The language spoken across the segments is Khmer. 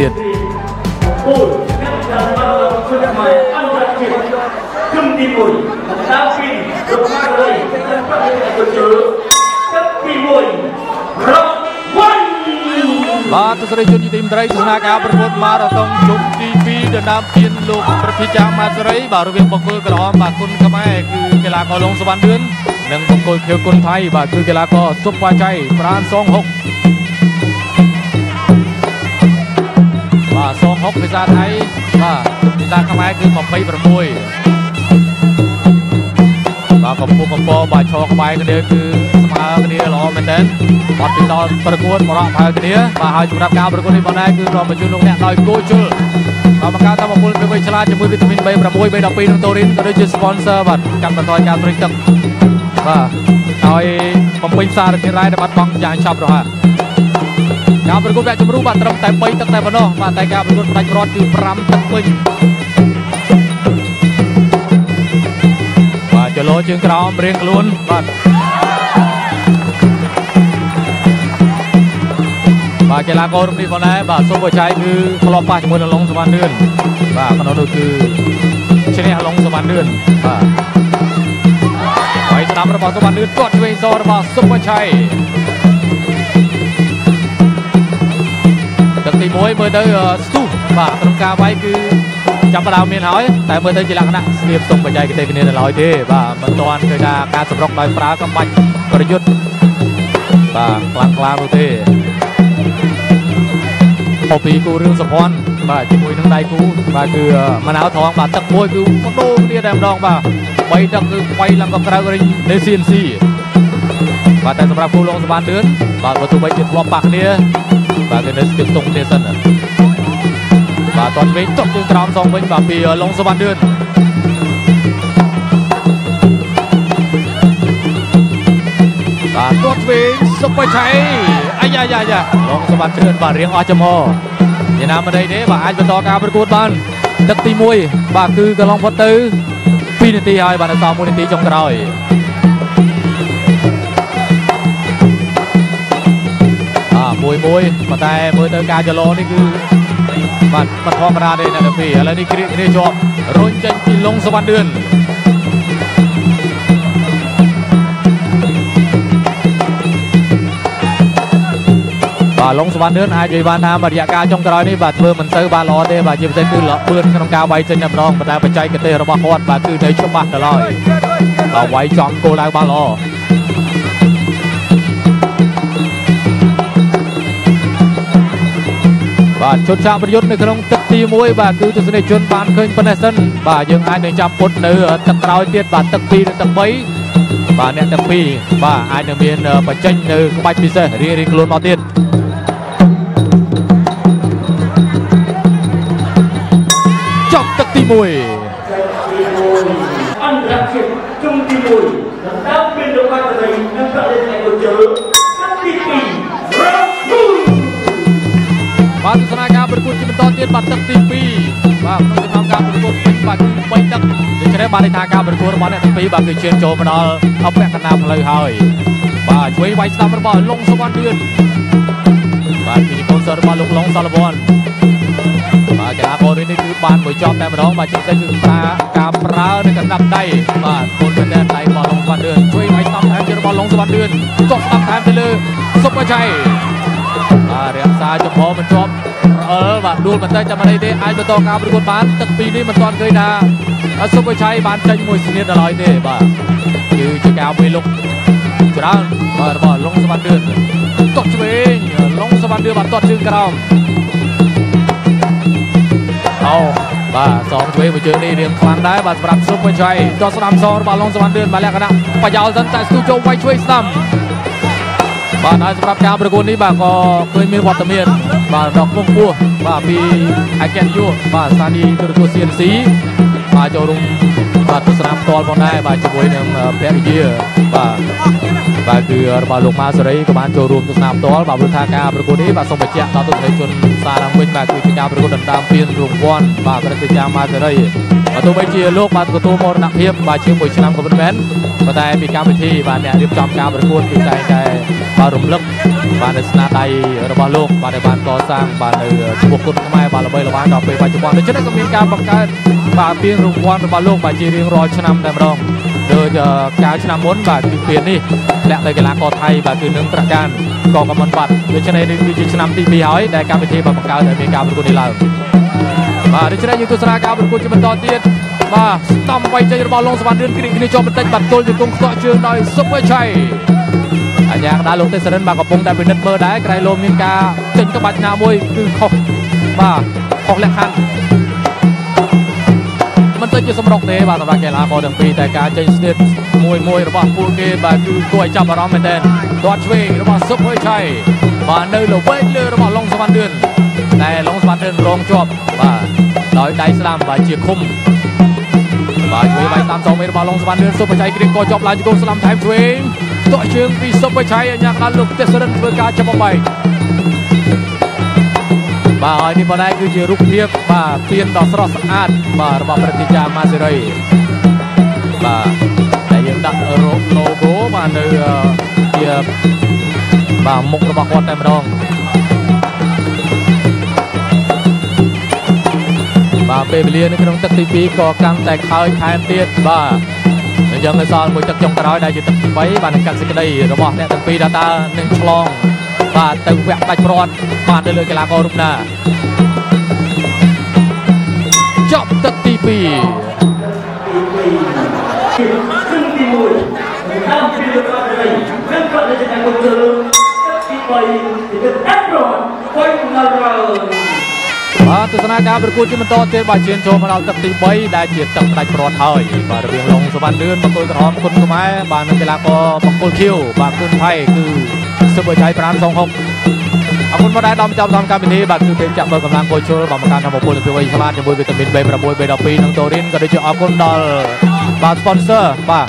ទៀតអូអ្នកចាំបានជួយមកអន្តរជាតិគឹមទី1ដល់ពីលោកមកលើទឹកប្រទេសទៅជើទឹកទី1រកវ៉ាន់បាទទស្សនិកជនទីមត្រីទស្សនាការប្រកួតម៉ារ៉ាតុងជុំទី2ដណ្ដើមពានលោកប្រតិចាម៉ាសេរីបាទរវាងបង្គោលក្រហមបាទគុណខ្មែរគឺកីឡាករលងសវណ្ណឿននិងបង្គោលខៀវគុណថៃបាទគឺកីឡាករសុបបាច័យប្រានសងហុក បាទសងហុកភាសាថៃបាទភាសាខ្មែរគឺ26បាទកម្ពុជាកម្ពុជាបាទឈរក្បែរគ្នាគឺស្មើគ្នាល្អមែនទែនបត់ពីដល់ប្រកួតបរកផៅគ្នាបាទហើយសម្រាប់ការប្រកួតនេះបងដែរគឺនាំមកជូនលោកអ្នកដោយគោជុលបាទបង្កើតតាមពលពីវិឆ្លាជាមួយវីតាមីន B6 B12 និងតូរីនក៏ដូចជា sponsor បាទកាត់បន្ថយការត្រិចទឹកបាទហើយបំពេញសារធាតុរ៉ែដែលបាត់បង់យ៉ាងឆាប់រហ័ស ការប្រកួតវគ្គជម្រុះបាទត្រឹមតែ3ទឹកតែប៉ុណ្ណោះបាទតែការប្រកួតផ្ដាច់ព្រាត់គឺ5ទឹកពេញបាទចលោជើងក្រោមរៀងខ្លួនបាទបាទកីឡាកររូបនេះបងដែរបាទសុំបច្ច័យគឺធ្លាប់ប៉ះជាមួយនឹងឡុងសវណ្ណឿនបាទប៉ុន្តែនោះគឺឈ្នះឡុងសវណ្ណឿនបាទហើយស្ដាប់របស់សវណ្ណឿនគាត់ឆ្វេងសរបស់សុំបច្ច័យ ទឹកទី1មើលទៅស្ទុះបាទក្នុងការវាយគឺចាប់ផ្ដើមមានហើយតែមើលទៅជាលក្ខណៈស្ងៀមសុំបច្ច័យគេគ្នានៅឡើយទេបាទមិនទាន់ឃើញថាការសម្រុកដោយប្រើកំបាច់ប្រយុទ្ធបាទខ្លាំងខ្លានោះទេហូពីគូរឿងសុភ័ណ្ឌបាទជាមួយនឹងដៃគូបាទគឺមណៅថងបាទទឹកមួយគឺបដូរគ្នាតែម្ដងបាទបីទឹកគឺបីឡើងក៏ក្រៅរិញនៃ CNC បាទតែសម្រាប់គូលងសបានលឿនបាទបើទោះបីជាធ្លាប់ប៉ះគ្នា បាទគឺនៅស្ទាបតុងគ្នាសិនបាទតន់វិញទុកជើងក្រោមសងវិញបាទពីលងសបានលឿនបាទគាត់វិញសុបឆៃអាយ៉ាយ៉ាយ៉ាឡងសវណ្ណគ្រឿនបាទរៀងអស់ចំហយ៉ាងណាមិនអីទេបាទអាចបន្តការប្រកួតបានទឹកទី1បាទគឺកន្លងផុតទៅ2នាទីហើយបាទនៅសល់1នាទីចុងក្រោយ ប៉ុន្តែមើលទៅការចលោនេះគឺបាទមិនធម្មតាទេអ្នកទាំងពីរឥឡូវនេះគ្រាគ្រាជាប់រុញចេញពីលងសវណ្ណឿនបាទឡុងសវណ្ណឿនអាចនិយាយបានថារយៈកាលចុងក្រោយនេះបាទធ្វើមិនទៅបានល្អទេបាទជាពិសេសគឺលឿនក្នុងការវាយចេញតែម្ដងប៉ុន្តែបច្ចេកទេសរបស់គាត់បាទគឺនៅច្បាស់ទៅឡើយបាទវាយចំគោលដៅបានល្អ បាទជន់ឆាកប្រយុទ្ធនៅក្នុងទឹកទី1បាទគឺទស្សនិកជនបានឃើញប៉ុណ្ណេះសិនបាទយើងអាចនឹងចាំពុតនៅទឹកក្រោយទៀតបាទទឹក2និងទឹក3បាទអ្នកទាំងពីរបាទអាចនឹងមានបញ្ចេញនៅក្បាច់ពិសេសរៀងរៀងខ្លួនមកទៀត ជាបន្តទៀតបាទទឹកទី2បាទក្នុងចំណោមការប្រកួតពេញបាទគឺ3ទឹកដូច្នេះបានន័យថាការប្រកួតរបស់អ្នកទាំងពីរបាទគឺឈានចូលមកដល់អពៈកណ្ដាលផ្លូវហើយបាទជួយវាយស្ដាំរបស់លងសវណ្ណឿនបាទពីកូនសិស្សរបស់លោកឡុងសាឡវ័នបាទកីឡាករនេះគឺបានមួយចប់តែម្ដងបាទជាពិសេសគឺប្រើការប្រើនៅកណ្ដាប់ដៃបាទគុណមែនតែដៃរបស់ឡុងសវណ្ណឿនជួយវាយស្ដាំថែមជារបស់ឡុងសវណ្ណឿនកប់ស្ដាំថែមទៅលើសុបជ័យបាទរក្សាចំហមិនជាប់អើ បាទដួលបន្តិចតែមិនអីទេអាចបន្តការប្រកួតបានទឹកពីរនេះមិនទាន់ឃើញថាសុបជ័យបានចេញមួយស្នៀតដល់ហើយទេបាទគឺជាការវាយលុកច្រើនបាទរបស់លងសវណ្ណឿនតោះឆ្វេងលងសវណ្ណឿនបានតត់ជើងក្រោមអូបាទសងឆ្វេងមួយជើងនេះរៀងខ្លាំងដែរបាទសម្រាប់សុបជ័យតោះស្ដាំសងរបស់លងសវណ្ណឿនបាទលក្ខណៈបយោលសិនតែស្ទូចូលវាយឆ្វេងស្ដាំ បាទហើយសម្រាប់ការប្រកួតនេះបាទក៏ឃើញមានវត្តមានបាទដកពងពោះបាទពីអាកេតយុបាទស្ថានីយ៍ទូរទស្សន៍ CNC បាទចូលរួមបាទទស្សនាផ្ទាល់ផងដែរបាទជាមួយនឹងភរិយា បាទបាទគឺរបស់លោកម៉ាសេរីក៏បានចូលរួមទស្សនាផ្ទាល់បាទព្រោះថាការប្រកួតនេះបាទសូមបញ្ជាក់ដល់ទស្សនិកជនសារឡើងវិញបាទគឺជាការប្រកួតដណ្ដើមពានរង្វាន់បាទប្រតិចាម៉ាសេរីបើទោះបីជាលោកបានទទួលមរណភាពបាទជាមួយឆ្នាំក៏មិនមែនប៉ុន្តែពីកម្មវិធីបាទអ្នករៀបចំការប្រកួតគឺតែតែបាទរំលឹកបាទនៅស្នាដៃរបស់លោកបាទដែលបានកសាងបាទនៅឈ្មោះគុណខ្មែរបាទល្បីល្បាញដល់ពេលបច្ចុប្បន្នដូច្នេះក៏មានការបង្កើតបាទពានរង្វាន់របស់លោកបាទជារៀងរាល់ឆ្នាំតែម្ដង ដូចកាលឆ្នាំមុនបាទគឺពាននេះធ្លាក់ទៅកីឡាករថៃបាទគឺនឹងប្រកាសកកមិនបាត់ដូច្នេះនេះគឺជាឆ្នាំទី2ហើយដែលកម្មវិធីបានបង្កើតឲ្យមានការប្រកួតនេះឡើងបាទដូច្នេះយើងទស្សនាការប្រកួតជាបន្តទៀតបាទស្តំវៃចេញរបស់លងសវណ្ណរឿនគ្រីគ្នាជាប់បន្តិចបាទទល់ជង្គង់ខ្ទាក់ជើងដោយសុបឆៃអញ្ញាកដាលោកទេសរិនបាទកំពុងតែពិនិត្យមើលដែរក្រៃលោមានការចេញក្បាច់ណាមួយគឺខុសបាទខុសលក្ខខណ្ឌ មិនទៅជាសម្រុកទេបាទសម្រាប់កីឡាករទាំងពីរតែការចេញស្ទាតមួយមួយរបស់ពួកគេបាទគឺគួរឲ្យចាប់អារម្មណ៍មែនទែនទាត់ឆ្វេងរបស់សុបឆៃបាទនៅលើវែកលើរបស់ឡុងសវណ្ណរឿនតែឡុងសវណ្ណរឿនរងជាប់បាទដោយដៃស្ដាំបាទជាឃុំបាទជួយវាយតាមសងមេរបស់ឡុងសវណ្ណរឿនសុបឆៃគ្រៀងកជាប់ឡើងជង្គង់ស្លាំថែមឆ្វេងទាក់ជើងពីសុបឆៃអញ្ញាកដាលោកទេសរិនធ្វើការចាប់បំបែក បាទហើយនេះបងឯងគឺជារូបភាពបាទពៀនដ៏ស្រស់ស្អាតបាទរបស់ប្រតិចាម៉ាសេរីបាទតែយើងដាក់ឡូហ្គោបាទនៅជាបាទមុខរបស់គាត់តែម្ដងបាទពេលវេលានៅក្នុងទឹកទី2ក៏កាន់តែខើចថែមទៀតបាទអញ្ចឹងនៅសល់មួយទឹកចុងក្រោយដែលជាទឹកទី3បាទនឹងកាត់សេចក្តីរបស់អ្នកទាំងពីរថាតើនឹងឆ្លង បាទទៅវគ្គដាច់ព្រាត់បាទទៅលើកីឡាកររូបណាចប់ទឹកទី2ទី2ซึ่งទី1តាមពីលោកអរិយនិងក៏នៅក្នុងគោលទឹកទី3គឺអេប្រូនខុយណារ៉ាបា ទទស្សនាការប្រកួតជាបន្តទៀតបាទជឿនចូលមកដល់ទឹកទី3ដែលជាទឹកផ្ដាច់ព្រាត់ហើយបាទរវាងឡុងសវណ្ណរឿនបង្គោលក្រហមគុណខ្មែរបាទនិងកីឡាករបង្គោលខៀវបាទគុណថៃគឺស៊ុបអចៃ5សង6អរគុណមកដែរដល់ចាប់តាមកម្មវិធីបាទគឺពេលចាក់បើកម្លាំងពលជលបាទមកកាន់ធម្មពលពីវ័យឆ្លាតជាមួយវីតាមីន B6 B12 និងតូរីនក៏ដូចជាអរគុណដល់បាទ sponsor បាទ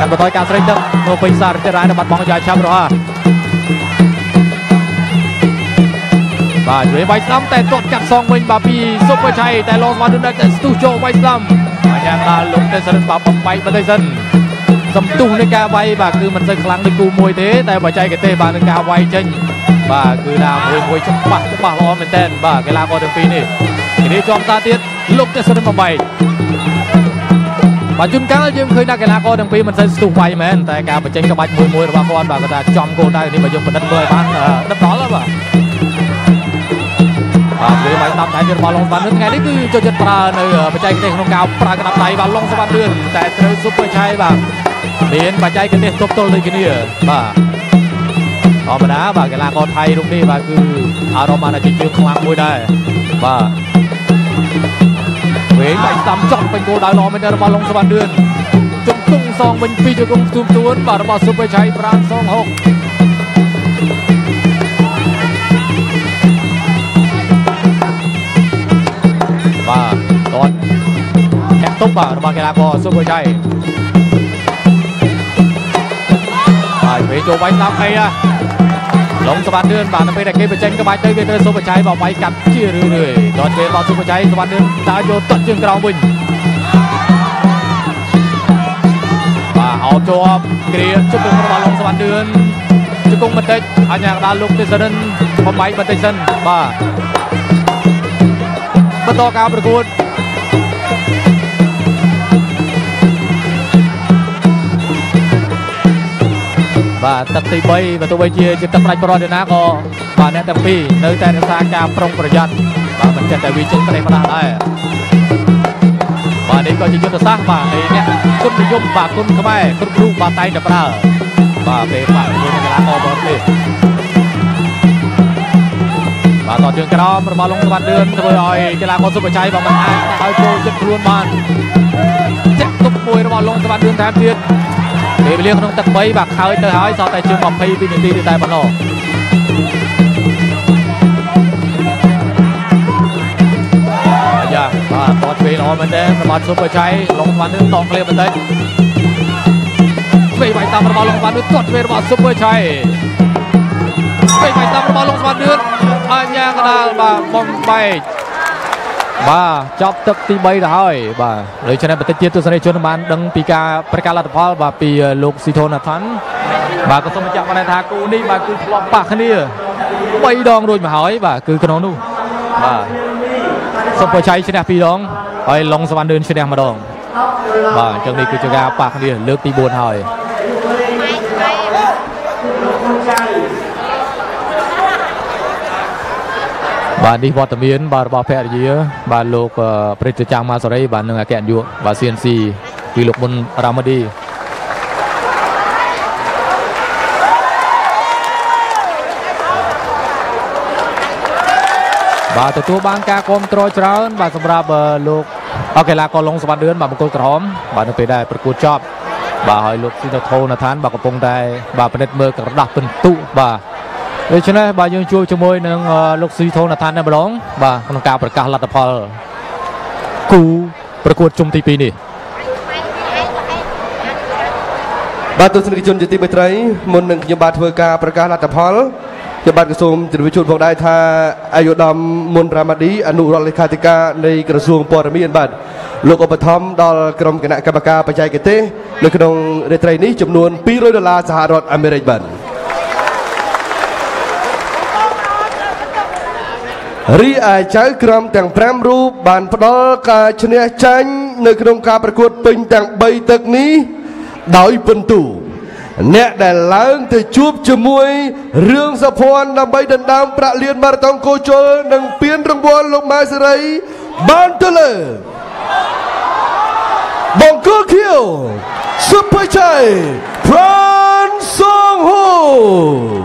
កាត់បន្តការស្រេកទឹកនៅពេញសារតិរ៉ានបាត់បង់យ៉ាងឆាប់រហ័ស បាទជួយវាយស្ដាំតែទាត់កាត់សងវិញបាទពីសុបឆៃតែឡងស្វាត់នៅតែស្ទុះចូលវាយស្ដាំហើយយ៉ាងដល់លោកទេសិនបាទបំបែកបន្តិចសិនសំទុះនៃការវាយបាទគឺមិនសូវខ្លាំងដូចគូមួយទេតែបច្ចេកទេសបាទនឹងការវាយចេញបាទគឺថាមួយមួយច្បាស់ច្បាស់ល្អមែនតើបាទកីឡាករទាំងពីរនេះនេះជាប់តាទៀតលោកទេសិនបំបែកបាទជួនកាលយើងឃើញថាកីឡាករទាំងពីរមិនសូវស្ទុះវាយមែនតែការបញ្ចេញក្បាច់មួយមួយរបស់គាត់បាទគាត់ថាចំគោលដៅនេះបើយើងបណ្ឌិតមើលឲ្យបានដិតដល់បាទ បាទវាបាយតាមដៃទៀតរបស់ឡុងសវណ្ណឿនថ្ងៃនេះគឺចូលចិត្តប្រើនៅបច្ចេកទេសក្នុងការប្រើក្តាប់ដៃបាទឡុងសវណ្ណឿនតែត្រូវស៊ុបឆៃបាទមានបច្ចេកទេសទប់ទល់ដូចគ្នាបាទធម្មតាបាទកីឡាករថៃរូបនេះបាទគឺអារម្មណ៍បានជាជើងខ្លាំងមួយដែរបាទវែងបាយតាមចប់ពេញគោលដៅល្អមែនរបស់ឡុងសវណ្ណឿនជង្គង់សងវិញពីជង្គង់ស្ទួមទួនបាទរបស់ស៊ុបឆៃ5សង6 ធាក់ទប់បាទរបស់កីឡាករសុភជ័យបាទពេលចូលវាយស្ដាប់អីហ่ะឡងសវណ្ណឿនបាទនៅពេលដែលគេបញ្ចេញក្បាច់ទៅវាត្រូវសុភជ័យបាទវាយកាត់ជារឿយរឿយតតពេលរបស់សុភជ័យសវណ្ណឿនដើរយកតត់ជើងក្រោមវិញបាទអោបជាប់គ្រាជង្គង់របស់ឡងសវណ្ណឿនជង្គង់បន្តិចអញ្ញាកដាលលោកទេសរិនបំបែកបន្តិចសិនបាទបន្តការប្រកួត បាទទឹកទី3បើទោះបីជាជាទឹកផ្ដាច់ប្រវត្តិណាក៏បាទអ្នកទាំងពីរនៅតែរក្សាការប្រុងប្រយ័ត្នបាទមិនចេះតែវាចេញប្រេះម្ដាស់ដែរបាទនេះក៏ជាយុទ្ធសាស្ត្របាទនៃអ្នកគុណនិយមបាទគុណខ្មែរគ្រប់រូបបាទតែងតែប្រើបាទពេលបាទមានកីឡាករបរទេសបាទតជើងក្រោមរបស់លងសវណ្ណឿនធ្វើឲ្យកីឡាករសុបជ័យបាទមិនអាចឲ្យចូលចិត្តខ្លួនបានចាក់ទុកមួយរបស់លងសវណ្ណឿនថែមទៀត ពេលវេលាក្នុងទឹក3បាទខើចទៅហើយសល់តែជាង22នាទីទៀតតែប៉ុណ្ណោះយ៉ាបាទតតពេលល្អមែនទេរបស់សុបជ័យលងសវណ្ណឿនតងឃ្លៀបន្តិចឆ្វេងវាយតាមរបស់លោកស្វានឿនទាត់ឆ្វេងរបស់ស៊ុបអឺឆៃឆ្វេងវាយតាមរបស់លោកស្វានឿនអញ្ញាកដាលបាទបំបែក បាទចប់ទឹកទី3ទៅហើយបាទដូច្នេះបន្តិចទៀតទស្សនិកជនបានដឹងពីការប្រកាសលទ្ធផលបាទពីលោកស៊ីធូណាថាន់បាទក៏សូមបញ្ជាក់បានថាគូនេះបាទគឺធ្លាប់ប៉ះគ្នា3ដងរួចមកហើយបាទគឺក្នុងនោះបាទសុពឆៃឈ្នះ2ដងហើយឡុងសវណ្ណឿនឈ្នះម្ដងបាទអញ្ចឹងនេះគឺជាការប៉ះគ្នាលើកទី4ហើយ បាទនេះវត្តមានបាទរបស់ភរិយា បាទលោកព្រឹទ្ធចាំងម៉ាសរីបាទនឹងអគ្គនាយកបាទ CNC គឺលោកមុនរ៉ាម៉ាឌីបាទទទួលបានការគ្រប់គ្រងច្រើន បាទសម្រាប់លោកអូកីឡាករឡុងសវណ្ណឿនបាទបង្គោលក្រហមបាទនៅពេលដែលប្រកួតចប់បាទហើយលោកស៊ីណូថូណាថានបាទកំពុងតែបាទពិនិត្យមើលក្រដាស់ពិន្ទុបាទ ដូច្នេះបាទយើងជួបជាមួយនឹងលោកស៊ីថូណាថានតែម្ដងបាទក្នុងការប្រកាសលទ្ធផលគូប្រកួតជុំទី2នេះបាទទស្សនិកជនជាទីមេត្រីមុននឹងខ្ញុំបាទធ្វើការប្រកាសលទ្ធផលខ្ញុំបាទក៏សូមជម្រាបជូនផងដែរថាអាយុដំមុនរ៉ាម៉ាឌីអនុរដ្ឋលេខាធិការនៃក្រសួងព័ត៌មានបាទលោកឧបត្ថម្ភដល់ក្រុមគណៈកម្មការបច្ចេកទេសនៅក្នុងរាត្រីនេះចំនួន200ដុល្លារសហរដ្ឋអាមេរិកបាទ រីឯចៅក្រមទាំង5រូបបានផ្ដល់ការឈ្នះចាញ់នៅក្នុងការប្រកួតពេញទាំង3ទឹកនេះដោយពិន្ទុអ្នកដែលឡើងទៅជួបជាមួយរឿងសុភ័ណ្ឌដើម្បីដណ្ដើមប្រាក់លានម៉ារ៉ាតុងកូជលនិងពានរង្វាន់លោកម៉ែសេរីបានទៅលើបង្គោលខៀវ Super Chai Pran Song Ho